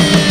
you.